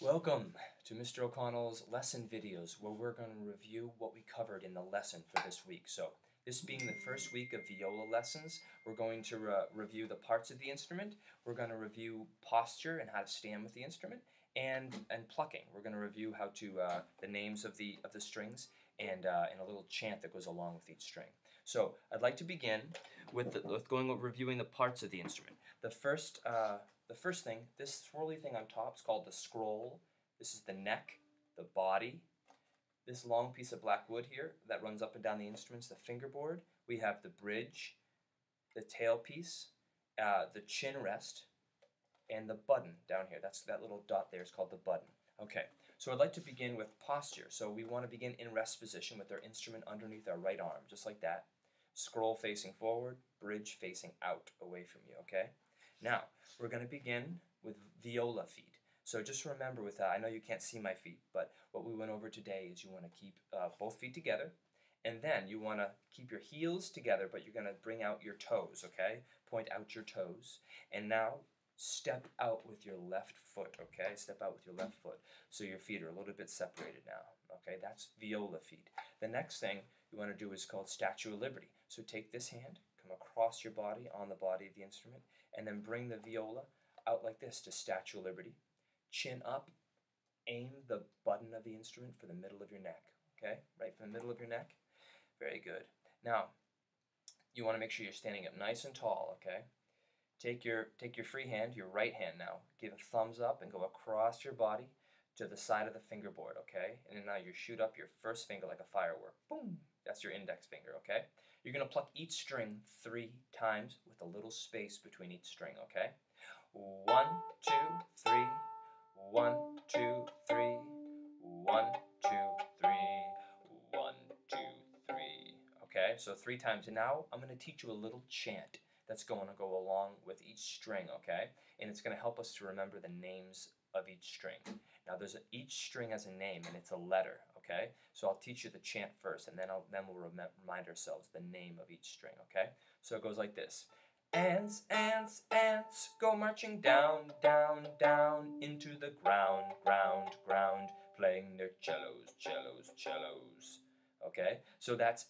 Welcome to Mr. O'Connell's lesson videos where we're going to review what we covered in the lesson for this week. So this being the first week of viola lessons, we're going to re review the parts of the instrument, we're going to review posture and how to stand with the instrument, and, and plucking. We're going to review how to, uh, the names of the, of the strings and, uh, and a little chant that goes along with each string. So I'd like to begin with, the, with going over reviewing the parts of the instrument. The first uh, the first thing, this swirly thing on top is called the scroll. This is the neck, the body. This long piece of black wood here that runs up and down the instruments, the fingerboard. We have the bridge, the tailpiece, uh, the chin rest, and the button down here. That's that little dot there is called the button. Okay, so I'd like to begin with posture. So we want to begin in rest position with our instrument underneath our right arm, just like that. Scroll facing forward, bridge facing out away from you, okay? Now, we're going to begin with viola feet. So just remember with that, I know you can't see my feet, but what we went over today is you want to keep uh, both feet together, and then you want to keep your heels together, but you're going to bring out your toes, okay? Point out your toes. And now step out with your left foot, okay? Step out with your left foot. So your feet are a little bit separated now, okay? That's viola feet. The next thing you want to do is called Statue of Liberty. So take this hand, across your body on the body of the instrument, and then bring the viola out like this to Statue of Liberty. Chin up, aim the button of the instrument for the middle of your neck. Okay, right from the middle of your neck. Very good. Now, you want to make sure you're standing up nice and tall. Okay. Take your take your free hand, your right hand now. Give a thumbs up and go across your body to the side of the fingerboard. Okay, and now you shoot up your first finger like a firework. Boom. That's your index finger. Okay. You're going to pluck each string three times with a little space between each string, okay? One, two, three, one, two, three, one, two, three, one, two, three. Okay, so three times. And now I'm going to teach you a little chant that's going to go along with each string, okay? And it's going to help us to remember the names of each string. Now there's a, each string has a name and it's a letter, okay? So I'll teach you the chant first and then I'll then we'll rem remind ourselves the name of each string, okay? So it goes like this. Ants, ants, ants go marching down, down, down into the ground, ground, ground, playing their cellos, cellos, cellos. Okay? So that's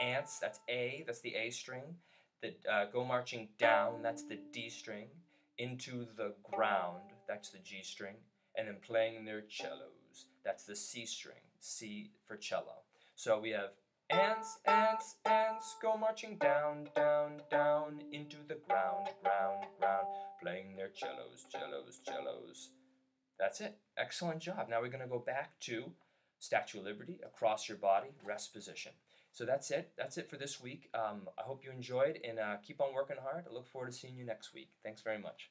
ants, that's A, that's the A string. The uh, go marching down, that's the D string. Into the ground, that's the G string, and then playing their cellos. That's the C string, C for cello. So we have ants, ants, ants go marching down, down, down into the ground, ground, ground, playing their cellos, cellos, cellos. That's it. Excellent job. Now we're going to go back to Statue of Liberty, across your body, rest position. So that's it. That's it for this week. Um, I hope you enjoyed and uh, keep on working hard. I look forward to seeing you next week. Thanks very much.